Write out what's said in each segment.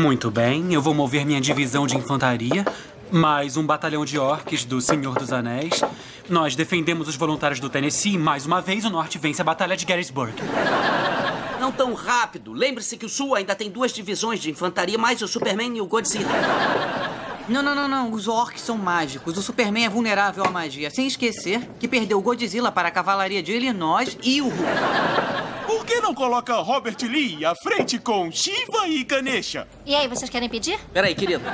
Muito bem, eu vou mover minha divisão de infantaria, mais um batalhão de orques do Senhor dos Anéis. Nós defendemos os voluntários do Tennessee e mais uma vez o Norte vence a Batalha de Gettysburg. Não tão rápido. Lembre-se que o Sul ainda tem duas divisões de infantaria, mais o Superman e o Godzilla. Não, não, não, não. Os orcs são mágicos. O Superman é vulnerável à magia. Sem esquecer que perdeu o Godzilla para a cavalaria de Illinois e o Hulk. Por que não coloca Robert Lee à frente com Shiva e Ganesha? E aí, vocês querem pedir? Peraí, querido.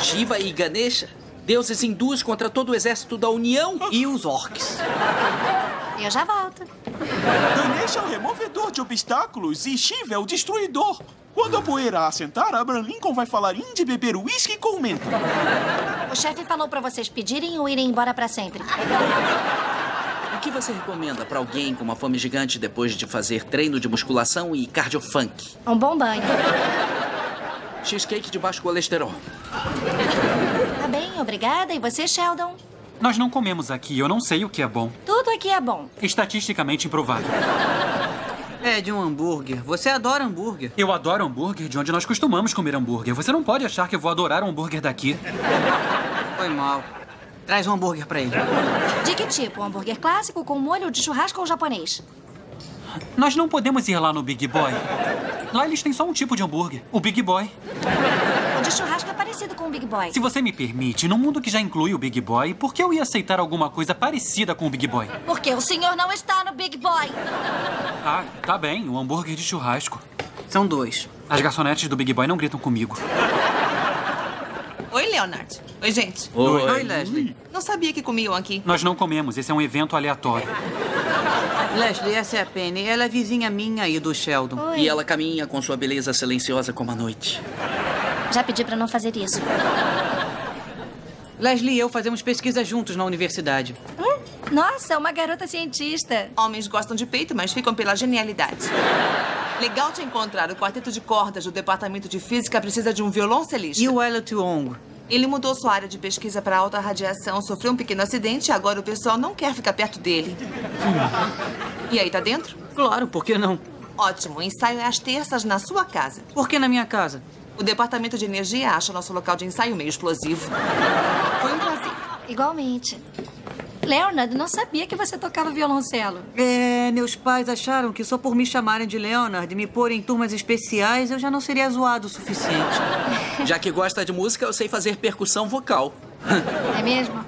Shiva e Ganesha? Deuses hindus contra todo o exército da União? E os orcs. Eu já volto. Ganesha é o removedor de obstáculos e Shiva é o destruidor. Quando a poeira assentar, Abraham Lincoln vai falar em de beber uísque com menta. O chefe falou pra vocês pedirem ou irem embora pra sempre. O que você recomenda pra alguém com uma fome gigante depois de fazer treino de musculação e cardio funk? Um bom banho. Cheesecake de baixo colesterol. Tá bem, obrigada. E você, Sheldon? Nós não comemos aqui, eu não sei o que é bom. Tudo aqui é bom. Estatisticamente improvável. É de um hambúrguer. Você adora hambúrguer. Eu adoro hambúrguer de onde nós costumamos comer hambúrguer. Você não pode achar que eu vou adorar um hambúrguer daqui. Foi mal. Traz um hambúrguer pra ele. De que tipo? Um hambúrguer clássico com molho de churrasco ou japonês? Nós não podemos ir lá no Big Boy. Lá eles têm só um tipo de hambúrguer, o Big Boy. O de churrasco é parecido com o Big Boy. Se você me permite, num mundo que já inclui o Big Boy, por que eu ia aceitar alguma coisa parecida com o Big Boy? Porque o senhor não está no Big Boy. Ah, tá bem, o hambúrguer de churrasco. São dois. As garçonetes do Big Boy não gritam comigo. Oi, Leonard. Oi, gente. Oi, Leslie. Não sabia que comiam aqui. Nós não comemos, esse é um evento aleatório. Leslie, essa é a Penny. Ela é vizinha minha e do Sheldon. Oi. E ela caminha com sua beleza silenciosa como a noite. Já pedi pra não fazer isso. Leslie e eu fazemos pesquisa juntos na universidade. Hum? Nossa, uma garota cientista. Homens gostam de peito, mas ficam pela genialidade. Legal te encontrar. O quarteto de cordas do departamento de física precisa de um violoncelista. E o Elliot Wong? Ele mudou sua área de pesquisa para alta radiação, sofreu um pequeno acidente e agora o pessoal não quer ficar perto dele. E aí, tá dentro? Claro, por que não? Ótimo. O ensaio é às terças na sua casa. Por que na minha casa? O departamento de energia acha nosso local de ensaio meio explosivo. Foi um prazer. Igualmente. Leonard, não sabia que você tocava violoncelo. É, meus pais acharam que só por me chamarem de Leonard e me pôr em turmas especiais eu já não seria zoado o suficiente. Já que gosta de música, eu sei fazer percussão vocal. É mesmo?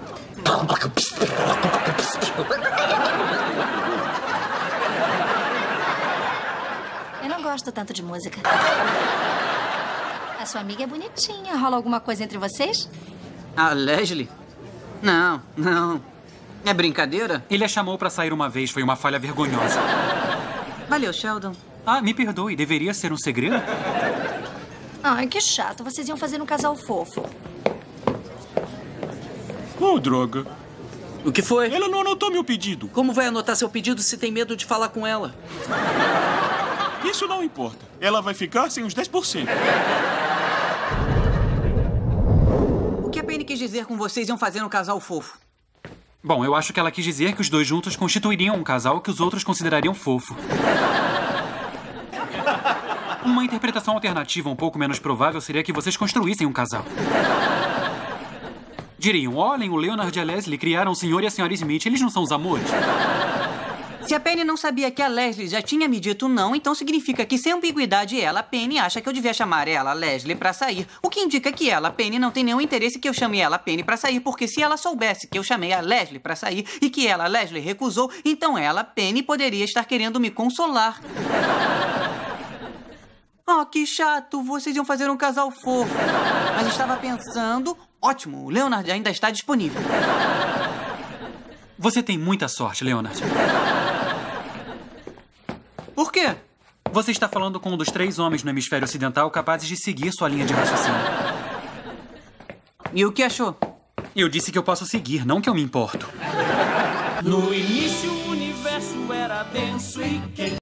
Eu não gosto tanto de música. A sua amiga é bonitinha. Rola alguma coisa entre vocês? Ah, Leslie? Não, não. É brincadeira? Ele a chamou pra sair uma vez, foi uma falha vergonhosa. Valeu, Sheldon. Ah, me perdoe, deveria ser um segredo? Ai, que chato. Vocês iam fazer um casal fofo. Oh, droga. O que foi? Ela não anotou meu pedido. Como vai anotar seu pedido se tem medo de falar com ela? Isso não importa. Ela vai ficar sem os 10%. O que a Penny quis dizer com vocês iam fazer um casal fofo? Bom, eu acho que ela quis dizer que os dois juntos constituiriam um casal que os outros considerariam fofo. Uma interpretação alternativa um pouco menos provável seria que vocês construíssem um casal. Diriam, olhem, o Leonard e a Leslie criaram o senhor e a senhora Smith, eles não são os amores? Se a Penny não sabia que a Leslie já tinha me dito não, então significa que, sem ambiguidade, ela, Penny, acha que eu devia chamar ela, Leslie, pra sair. O que indica que ela, Penny, não tem nenhum interesse que eu chame ela, Penny, pra sair, porque se ela soubesse que eu chamei a Leslie pra sair e que ela, Leslie, recusou, então ela, Penny, poderia estar querendo me consolar. Oh, que chato! Vocês iam fazer um casal fofo. Mas estava pensando. Ótimo, o Leonard ainda está disponível. Você tem muita sorte, Leonard. Por quê? Você está falando com um dos três homens no hemisfério ocidental capazes de seguir sua linha de raciocínio. E o que achou? Eu disse que eu posso seguir, não que eu me importo. No início o universo era denso e quem